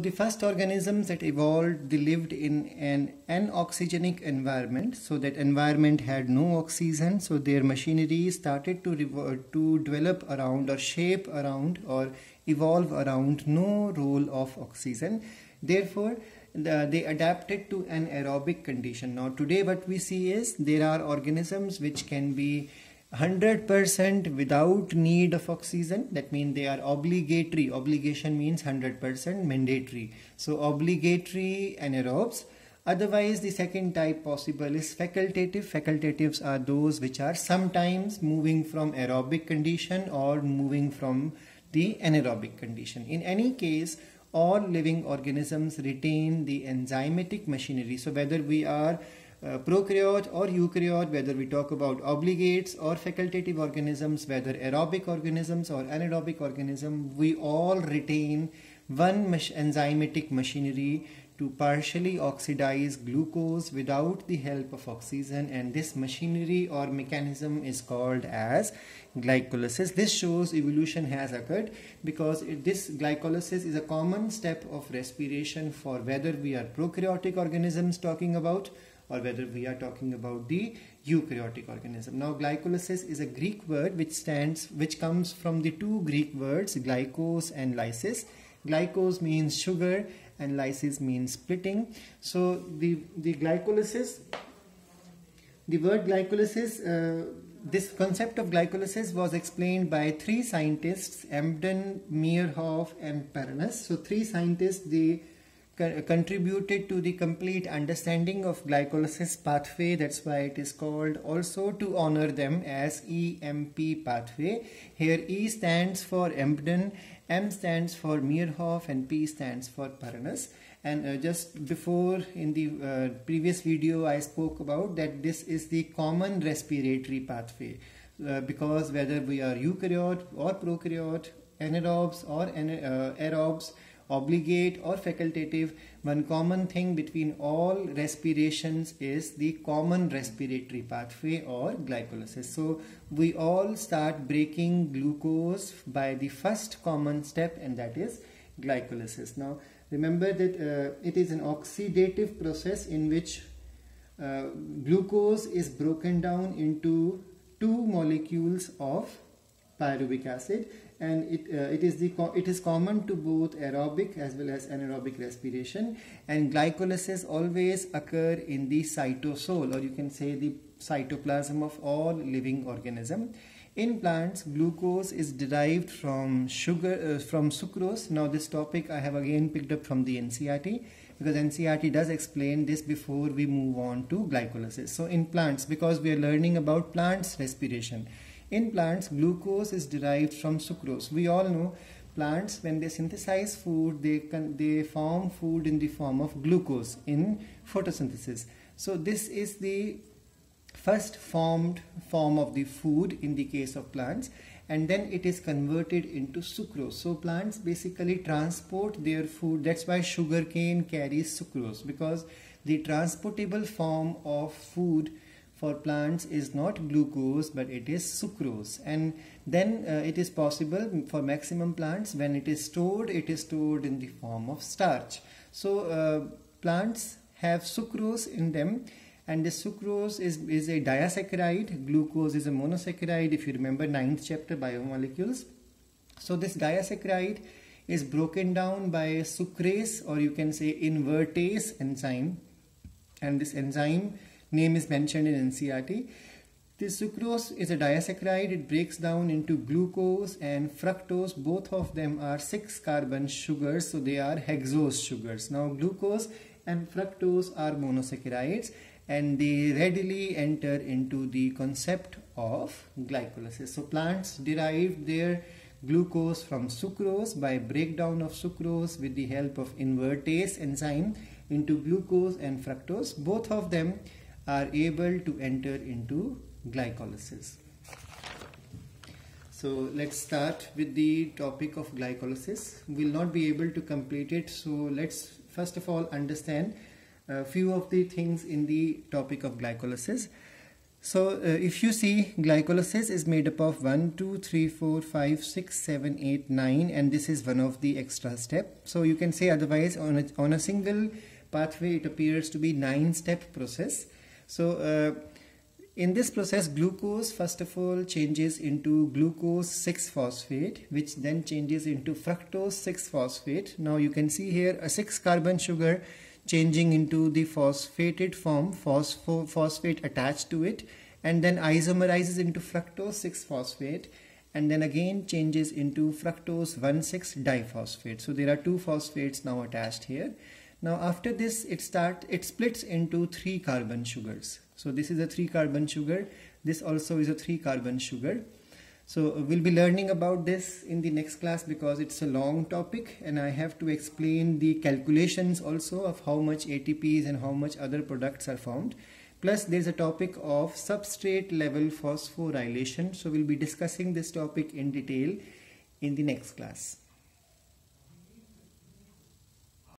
The first organisms that evolved, they lived in an anoxygenic environment. So that environment had no oxygen. So their machinery started to revert, to develop around or shape around or evolve around no role of oxygen. Therefore, the, they adapted to an aerobic condition. Now today what we see is there are organisms which can be 100% without need of oxygen. That means they are obligatory. Obligation means 100% mandatory. So obligatory anaerobes. Otherwise the second type possible is facultative. Facultatives are those which are sometimes moving from aerobic condition or moving from the anaerobic condition. In any case all living organisms retain the enzymatic machinery. So whether we are uh, prokaryote or eukaryote, whether we talk about obligates or facultative organisms, whether aerobic organisms or anaerobic organism, we all retain one mach enzymatic machinery to partially oxidize glucose without the help of oxygen and this machinery or mechanism is called as glycolysis. This shows evolution has occurred because it, this glycolysis is a common step of respiration for whether we are prokaryotic organisms talking about or whether we are talking about the eukaryotic organism. Now glycolysis is a Greek word which stands which comes from the two Greek words glykos and lysis. Glykos means sugar and lysis means splitting. So the, the glycolysis, the word glycolysis, uh, this concept of glycolysis was explained by three scientists, Embden, Meyerhof and Parnas. So three scientists, they contributed to the complete understanding of glycolysis pathway. That's why it is called also to honor them as EMP pathway. Here E stands for Embden M stands for Meyerhof and P stands for Parnas and uh, just before in the uh, previous video I spoke about that this is the common respiratory pathway uh, because whether we are eukaryote or prokaryote anaerobes or uh, aerobes obligate or facultative, one common thing between all respirations is the common respiratory pathway or glycolysis. So we all start breaking glucose by the first common step and that is glycolysis. Now remember that uh, it is an oxidative process in which uh, glucose is broken down into two molecules of pyruvic acid and it, uh, it is the it is common to both aerobic as well as anaerobic respiration and glycolysis always occur in the cytosol or you can say the cytoplasm of all living organism. In plants glucose is derived from sugar uh, from sucrose. Now this topic i have again picked up from the ncert because ncert does explain this before we move on to glycolysis. So in plants because we are learning about plants respiration in plants, glucose is derived from sucrose. We all know plants, when they synthesize food, they, can, they form food in the form of glucose in photosynthesis. So this is the first formed form of the food in the case of plants and then it is converted into sucrose. So plants basically transport their food. That's why sugarcane carries sucrose because the transportable form of food for plants is not glucose but it is sucrose. And then uh, it is possible for maximum plants when it is stored it is stored in the form of starch. So uh, plants have sucrose in them and the sucrose is, is a disaccharide glucose is a monosaccharide if you remember ninth chapter biomolecules. So this disaccharide is broken down by sucrase or you can say invertase enzyme. And this enzyme name is mentioned in NCERT. This sucrose is a disaccharide. It breaks down into glucose and fructose. Both of them are 6 carbon sugars, so they are hexose sugars. Now glucose and fructose are monosaccharides and they readily enter into the concept of glycolysis. So plants derive their glucose from sucrose by breakdown of sucrose with the help of invertase enzyme into glucose and fructose. Both of them are able to enter into glycolysis. So let's start with the topic of glycolysis. We'll not be able to complete it. So let's first of all understand a few of the things in the topic of glycolysis. So uh, if you see glycolysis is made up of 1, 2, 3, 4, 5, 6, 7, 8, 9 and this is one of the extra step. So you can say otherwise on a, on a single pathway it appears to be 9 step process. So uh, in this process glucose first of all changes into glucose 6 phosphate which then changes into fructose 6 phosphate. Now you can see here a 6 carbon sugar changing into the phosphated form, phospho phosphate attached to it, and then isomerizes into fructose 6-phosphate, and then again changes into fructose 1,6-diphosphate. So there are two phosphates now attached here. Now after this, it start it splits into three carbon sugars. So this is a three carbon sugar. This also is a three carbon sugar. So we'll be learning about this in the next class because it's a long topic and I have to explain the calculations also of how much ATPs and how much other products are formed. Plus there's a topic of substrate level phosphorylation. So we'll be discussing this topic in detail in the next class.